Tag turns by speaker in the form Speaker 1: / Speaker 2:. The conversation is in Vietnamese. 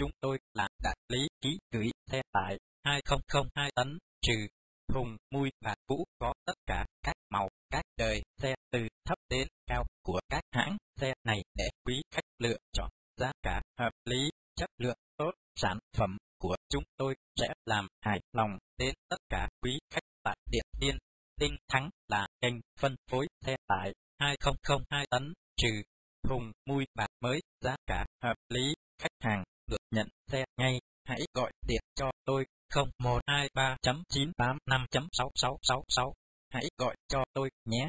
Speaker 1: chúng tôi là đại lý ký gửi xe tải 2002 tấn, trừ thùng, mui và cũ có tất cả các màu, các đời xe từ thấp đến cao của các hãng xe này để quý khách lựa chọn giá cả hợp lý, chất lượng tốt, sản phẩm của chúng tôi sẽ làm hài lòng đến tất cả quý khách tại Điện Biên. Tinh Thắng là kênh phân phối xe tải 2002 tấn trừ thùng mui bạc mới giá cả hợp lý được nhận xe ngay, hãy gọi điện cho tôi 0123.985.6666. Hãy gọi cho tôi nhé.